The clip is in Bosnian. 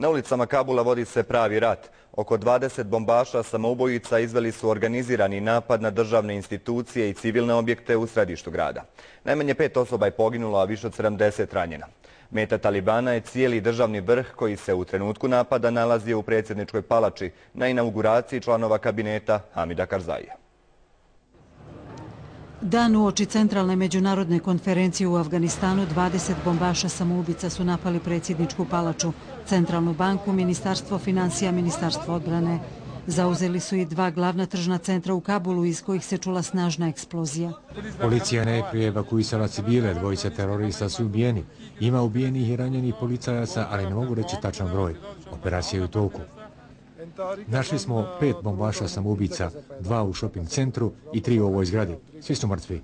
Na ulicama Kabula vodi se pravi rat. Oko 20 bombaša samoubojica izveli su organizirani napad na državne institucije i civilne objekte u središtu grada. Najmanje pet osoba je poginulo, a više od 70 ranjena. Meta Talibana je cijeli državni vrh koji se u trenutku napada nalazio u predsjedničkoj palači na inauguraciji članova kabineta Hamida Karzaija. Dan u oči centralne međunarodne konferencije u Afganistanu 20 bombaša samoubica su napali predsjedničku palaču, centralnu banku, ministarstvo financija, ministarstvo odbrane. Zauzeli su i dva glavna tržna centra u Kabulu iz kojih se čula snažna eksplozija. Policija najprije evakuisala civile, dvojice terorista su ubijeni. Ima ubijenih i ranjenih policajaca, ali ne mogu reći tačan broj. Operacija je u toku. Našli smo pet bombaša samoubica, dva u shopping centru i tri u ovoj zgradi. Svi su mrtvi.